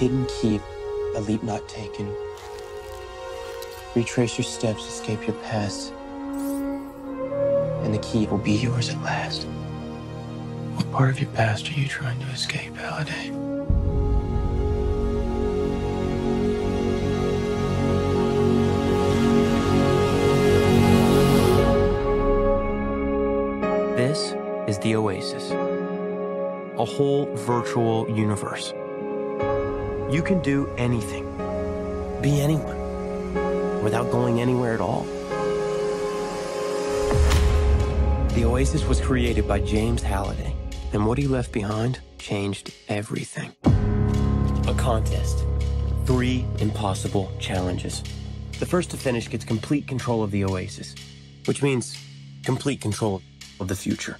hidden keep, a leap not taken. Retrace your steps, escape your past, and the key will be yours at last. What part of your past are you trying to escape, Halliday? This is the Oasis, a whole virtual universe. You can do anything, be anyone, without going anywhere at all. The Oasis was created by James Halliday, and what he left behind changed everything. A contest, three impossible challenges. The first to finish gets complete control of the Oasis, which means complete control of the future.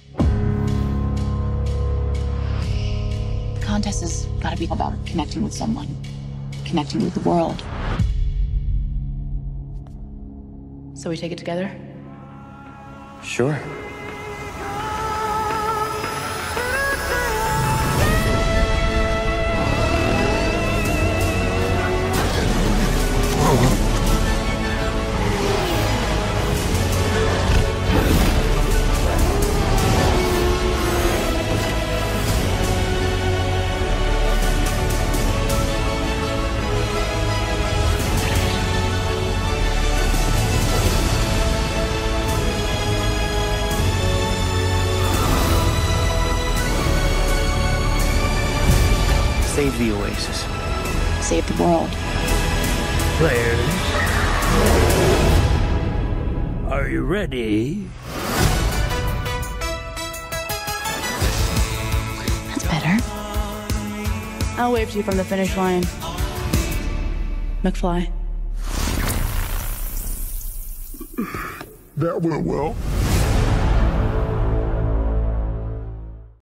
Contest has got to be about connecting with someone, connecting with the world. So we take it together? Sure. Save the Oasis. Save the world. Players, are you ready? That's better. I'll wave to you from the finish line. McFly. That went well.